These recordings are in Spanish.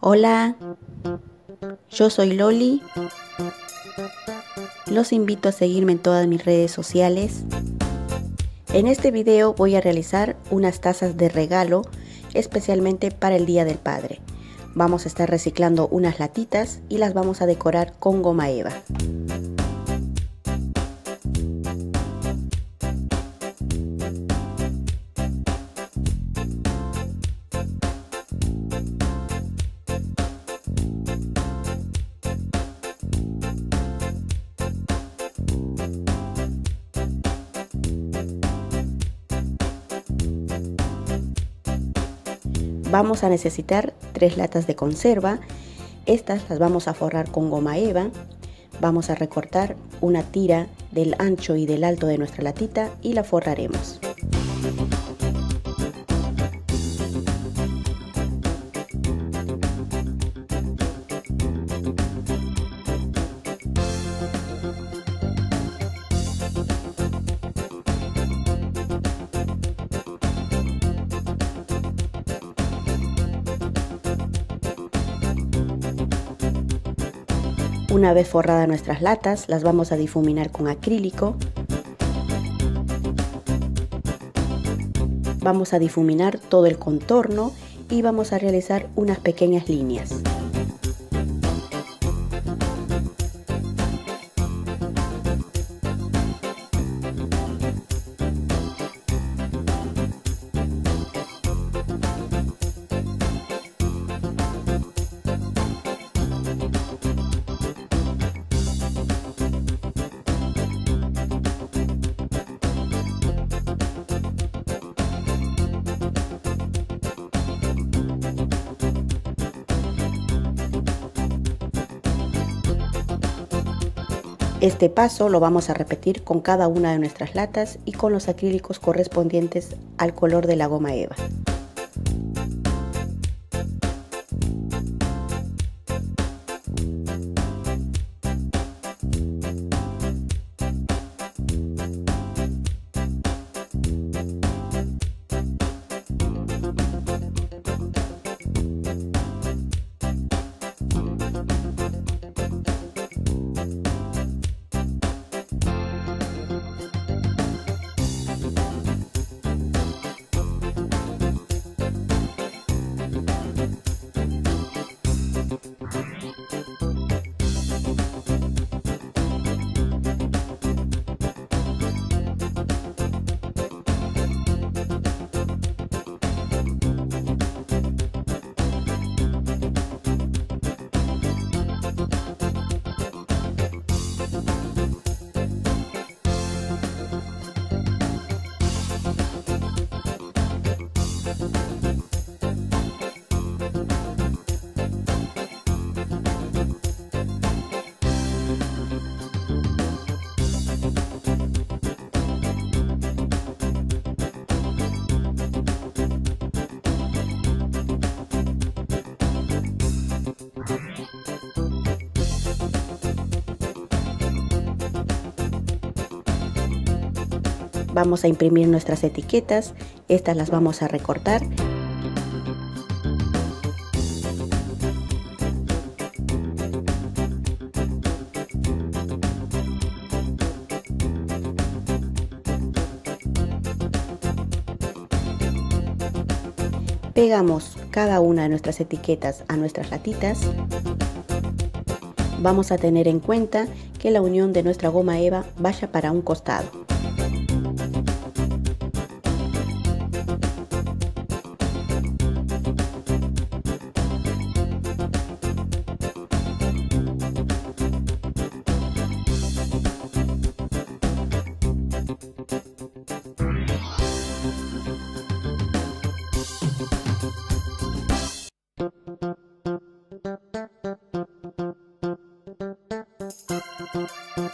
Hola, yo soy Loli. Los invito a seguirme en todas mis redes sociales. En este video voy a realizar unas tazas de regalo especialmente para el Día del Padre. Vamos a estar reciclando unas latitas y las vamos a decorar con goma eva. Vamos a necesitar tres latas de conserva. Estas las vamos a forrar con goma eva. Vamos a recortar una tira del ancho y del alto de nuestra latita y la forraremos. Una vez forradas nuestras latas, las vamos a difuminar con acrílico. Vamos a difuminar todo el contorno y vamos a realizar unas pequeñas líneas. Este paso lo vamos a repetir con cada una de nuestras latas y con los acrílicos correspondientes al color de la goma eva. Vamos a imprimir nuestras etiquetas, estas las vamos a recortar. Pegamos cada una de nuestras etiquetas a nuestras latitas. Vamos a tener en cuenta que la unión de nuestra goma eva vaya para un costado. Thank you.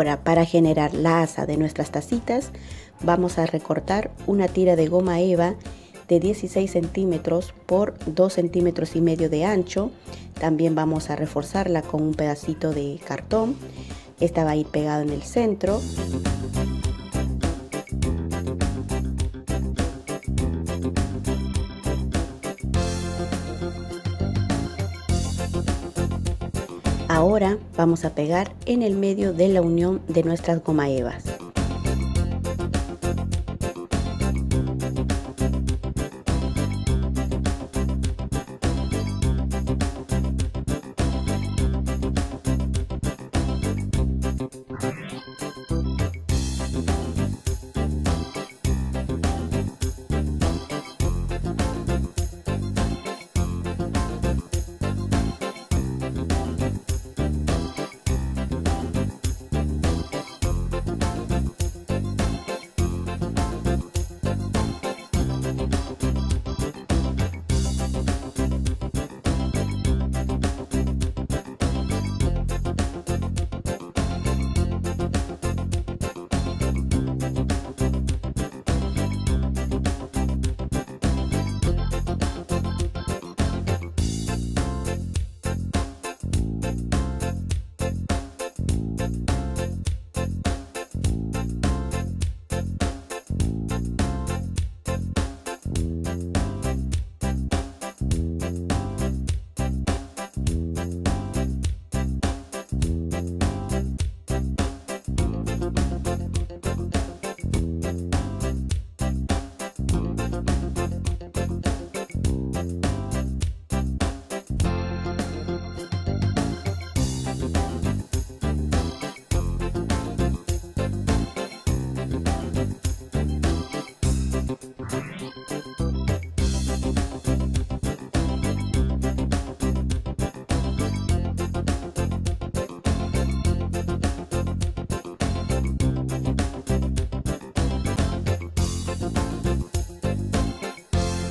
Ahora, para generar la asa de nuestras tacitas, vamos a recortar una tira de goma eva de 16 centímetros por 2 centímetros y medio de ancho. También vamos a reforzarla con un pedacito de cartón. Esta va a ir pegada en el centro. Ahora vamos a pegar en el medio de la unión de nuestras goma evas.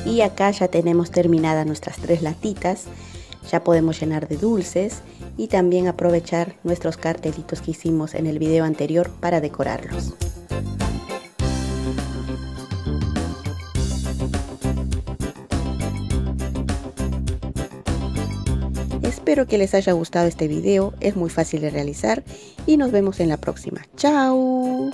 Y acá ya tenemos terminadas nuestras tres latitas. Ya podemos llenar de dulces y también aprovechar nuestros cartelitos que hicimos en el video anterior para decorarlos. Espero que les haya gustado este video, es muy fácil de realizar y nos vemos en la próxima. ¡Chao!